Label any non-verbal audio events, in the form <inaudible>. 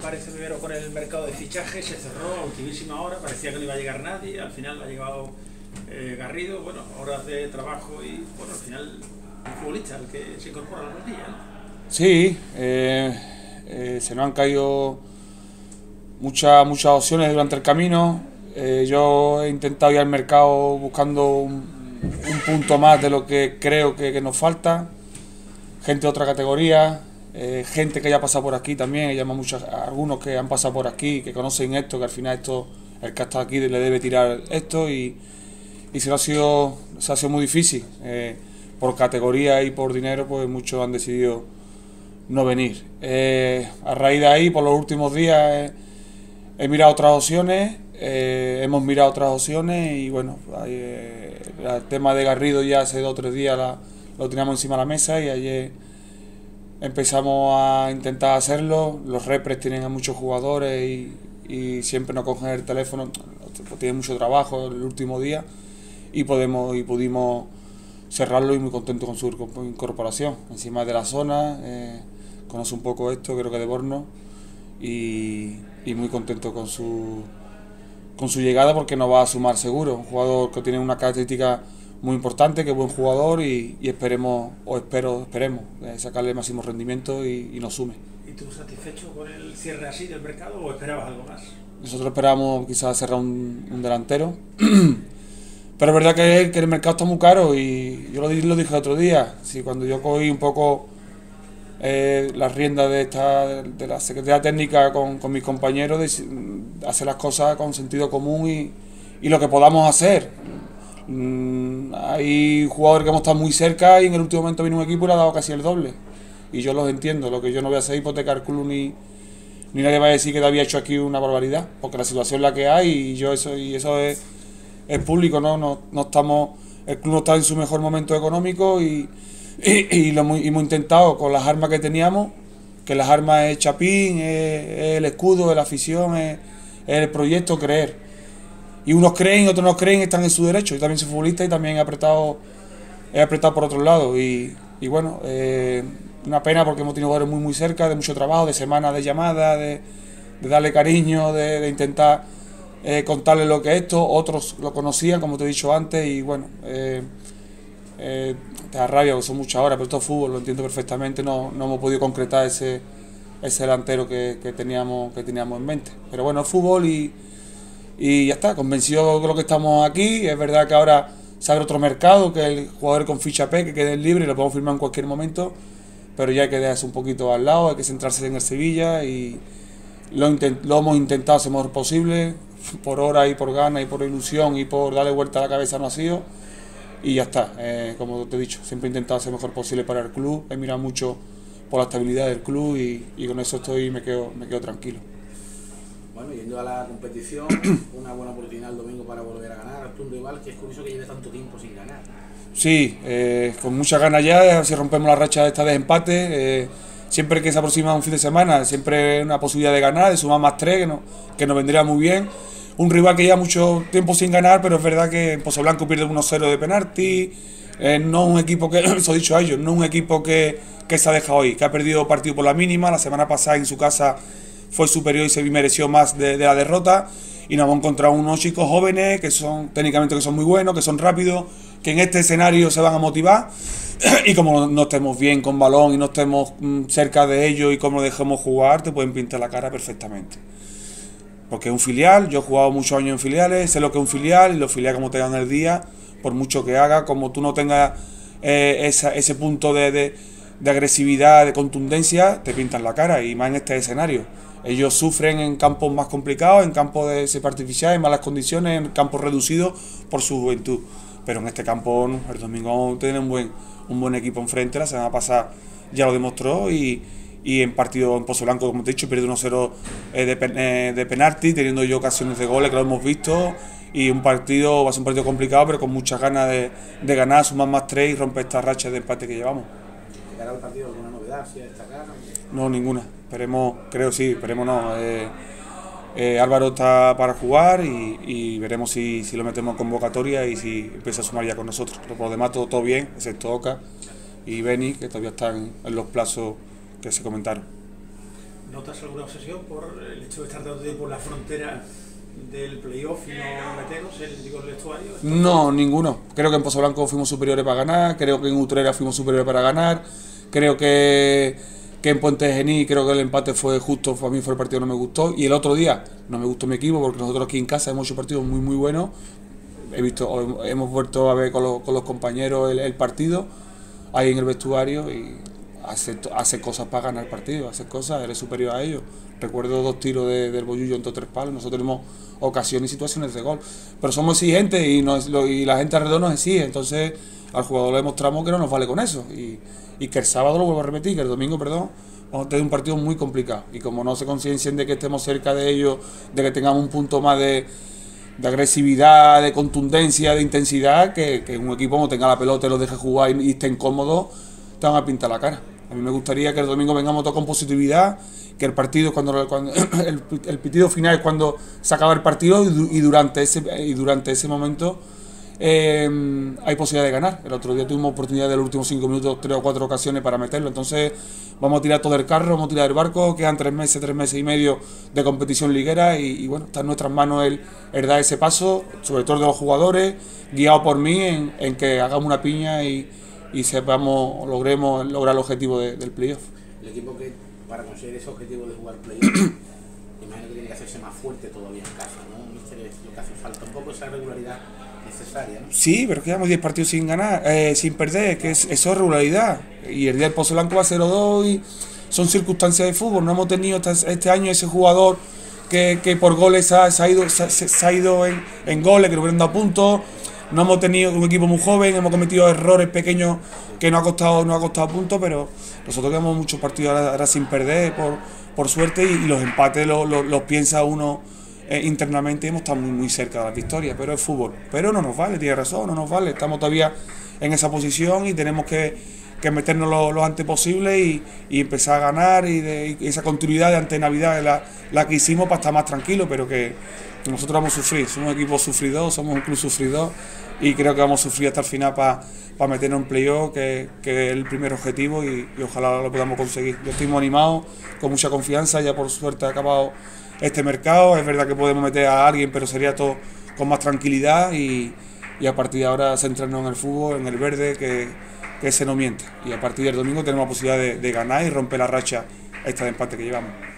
parece primero con el mercado de fichajes, se cerró a ultimísima hora, parecía que no iba a llegar nadie, al final ha llegado eh, Garrido, bueno, horas de trabajo y bueno, al final un futbolista el que se incorpora a la plantilla, ¿no? Sí, eh, eh, se nos han caído muchas muchas opciones durante el camino. Eh, yo he intentado ir al mercado buscando un, un punto más de lo que creo que, que nos falta. Gente de otra categoría, eh, gente que ya ha pasado por aquí también, llama muchos, algunos que han pasado por aquí, que conocen esto, que al final esto, el que está aquí le debe tirar esto y, y se, lo ha sido, se ha sido muy difícil. Eh, por categoría y por dinero, pues muchos han decidido no venir. Eh, a raíz de ahí, por los últimos días, he mirado otras opciones, hemos mirado otras opciones y bueno, el tema de Garrido ya hace dos o tres días lo teníamos encima de la mesa y ayer empezamos a intentar hacerlo. Los repres tienen a muchos jugadores y, y siempre nos cogen el teléfono, pues tienen mucho trabajo el último día y podemos y pudimos cerrarlo y muy contento con su incorpor- incorporación. Encima de la zona, eh, conoce un poco esto, creo que de Borno, y, y muy contento con su con su llegada porque nos va a sumar seguro. Un jugador que tiene una característica muy importante, que es buen jugador y, y esperemos, o espero, esperemos, eh, sacarle el máximo rendimiento y, y nos sume. ¿Y tú satisfecho con el cierre así del mercado o esperabas algo más? Nosotros esperamos quizás cerrar un, un delantero. <clears throat> Pero es verdad que, que el mercado está muy caro y yo lo, lo dije el otro día. Si cuando yo cogí un poco eh, las riendas de, esta, de la Secretaría Técnica con, con mis compañeros, de si- hacer las cosas con sentido común y, y lo que podamos hacer. Mm, hay jugadores que hemos estado muy cerca y en el último momento vino un equipo y le ha dado casi el doble. Y yo los entiendo. Lo que yo no voy a hacer es hipotecar club ni, ni nadie va a decir que había hecho aquí una barbaridad, porque la situación es la que hay y yo eso y eso es, público, ¿no? No, no estamos, el club no está en su mejor momento económico y, y, lo hemos, hemos intentado con las armas que teníamos, que las armas es Chapín, es, el escudo, es la afición, es el proyecto, creer. Y unos creen, otros no creen, están en su derecho. Yo también soy futbolista y también he apretado, he apretado por otro lado. Y, y bueno, eh, una pena porque hemos tenido jugadores muy muy cerca, de mucho trabajo, de semanas de llamadas, de, de darle cariño, de, de intentar eh, contarle lo que es esto. Otros lo conocían, como te he dicho antes, y bueno, eh, eh, te da rabia porque son muchas horas, pero esto es fútbol, lo entiendo perfectamente. No, no hemos podido concretar ese, ese delantero que, que teníamos, que teníamos en mente. Pero bueno, es fútbol y, y ya está, convencido de lo que estamos aquí. Es verdad que ahora se abre otro mercado, que el jugador con ficha P, que quede libre y lo podemos firmar en cualquier momento. Pero ya hay que dejarse un poquito al lado, hay que centrarse en el Sevilla y lo, lo hemos intentado hacer mejor posible. <laughs> Por hora y por ganas y por ilusión y por darle vuelta a la cabeza no ha sido. Y ya está, eh, como te he dicho, siempre he intentado hacer mejor posible para el club. He mirado mucho por la estabilidad del club y, y con eso estoy me quedo, me quedo tranquilo. Bueno, yendo a la competición, <clears throat> una buena oportunidad el domingo para volver a ganar un rival que es curioso que lleve tanto tiempo sin ganar. Sí, eh, con muchas ganas ya, a ver si rompemos la racha de esta desempate. Eh, siempre que se aproxima un fin de semana, siempre una posibilidad de ganar, de sumar más tres, que, no, que nos vendría muy bien. Un rival que lleva mucho tiempo sin ganar, pero es verdad que en Pozo Blanco pierde 1-0 de penalti. eh, no un equipo que, <clears throat> eso dicho a ellos, no un equipo que, que se ha dejado hoy, que ha perdido partido por la mínima. La semana pasada en su casa fue superior y se mereció más de, la derrota. Y nos hemos encontrado unos chicos jóvenes que son técnicamente que son muy buenos, que son rápidos, que en este escenario se van a motivar. <clears throat> y como no estemos bien con balón y no estemos mm, cerca de ellos y como dejemos jugar, te pueden pintar la cara perfectamente. Porque es un filial, yo he jugado muchos años en filiales, sé lo que es un filial y los filiales como te dan el día, por mucho que haga, como tú no tengas eh, ese punto de, de- de agresividad, de contundencia, te pintan la cara y más en este escenario. Ellos sufren en campos más complicados, en campos de cepa artificial, en malas condiciones, en campos reducidos por su juventud. Pero en este campo el domingo tienen un buen, un buen equipo enfrente, la semana pasada ya lo demostró y, y en partido en Pozo Blanco, como te he dicho, pierde 1-0 eh, de, pen- eh, de penalti, teniendo yo ocasiones de goles que lo hemos visto. Y un partido, va a ser un partido complicado, pero con muchas ganas de, de ganar, sumar más tres y romper esta racha de empate que llevamos. Cara al partido, alguna novedad, si a destacar. No, ninguna. Esperemos, creo sí, esperemos no. Eh, eh, Álvaro está para jugar y, y veremos si, si lo metemos en convocatoria y si empieza a sumar ya con nosotros. Pero por lo demás todo, todo bien, excepto Oca y Beni, que todavía están en los plazos que se comentaron. ¿Notas alguna obsesión por el hecho de estar tanto tiempo en la frontera del playoff y no meteros el, digo, el? No, ninguno. Creo que en Pozo Blanco fuimos superiores para ganar, creo que en Utrera fuimos superiores para ganar, creo que, que en Puente Gení creo que el empate fue justo, para mí fue el partido que no me gustó. Y el otro día no me gustó mi equipo porque nosotros aquí en casa hemos hecho partidos muy muy buenos. He visto, hemos vuelto a ver con los, con los compañeros el, el partido ahí en el vestuario y hace, hace cosas para ganar partido, hace cosas, eres superior a ellos. Recuerdo dos tiros de, del Bollullo en tres palos, nosotros tenemos ocasiones y situaciones de gol. Pero somos exigentes y, y la gente alrededor nos exige, entonces al jugador le demostramos que no nos vale con eso. Y, y que el sábado lo vuelvo a repetir, que el domingo, perdón, vamos a tener un partido muy complicado. Y como no se conciencien de que estemos cerca de ellos, de que tengamos un punto más de, de agresividad, de contundencia, de intensidad, que, que un equipo no tenga la pelota y lo deje jugar y, y estén cómodos, te van a pintar la cara. A mí me gustaría que el domingo vengamos todos con positividad, que el partido, cuando, cuando <coughs> el, el, pitido final es cuando se acaba el partido y, durante ese, y durante ese momento eh, hay posibilidad de ganar. El otro día tuvimos oportunidad de los últimos cinco minutos, tres o cuatro ocasiones para meterlo. Entonces vamos a tirar todo el carro, vamos a tirar el barco, quedan tres meses, tres meses y medio de competición liguera y, y bueno, está en nuestras manos el, el, dar ese paso, sobre todo de los jugadores, guiado por mí en, en que hagamos una piña y, y sepamos, logremos lograr el objetivo de, del playoff. El equipo que para conseguir ese objetivo de jugar playoff, <coughs> imagino que tiene que hacerse más fuerte todavía en casa, ¿no? Mister, es lo que hace falta, un poco esa regularidad necesaria, ¿no? Sí, pero es que llevamos 10 partidos sin ganar, eh, sin perder, que es, eso es regularidad. Y el día del Pozo Blanco va a 0-2 y son circunstancias de fútbol. No hemos tenido este, año ese jugador que, que por goles ha, se ha ido, se, se ha ido en, en, goles, que nos hubieran dado puntos. No hemos tenido un equipo muy joven, hemos cometido errores pequeños que no ha costado, no ha costado puntos, pero nosotros tenemos muchos partidos ahora, sin perder por, por suerte y, los empates los, los, los piensa uno eh, internamente hemos estado muy, muy cerca de la victoria, pero es fútbol. Pero no nos vale, tiene razón, no nos vale. Estamos todavía en esa posición y tenemos que, que meternos lo, lo, antes posible y, y, empezar a ganar y, de, esa continuidad de ante Navidad la, la que hicimos para estar más tranquilos, pero que nosotros vamos a sufrir, somos un equipo sufridor, somos un club sufridor y creo que vamos a sufrir hasta el final para pa meternos en playoff, que, que, es el primer objetivo y, y, ojalá lo podamos conseguir. Yo estoy muy animado, con mucha confianza, ya por suerte ha acabado este mercado, es verdad que podemos meter a alguien, pero sería todo con más tranquilidad y, y a partir de ahora centrarnos en el fútbol, en el verde, que, que ese no miente. Y a partir del domingo tenemos la posibilidad de, de ganar y romper la racha esta de empate que llevamos.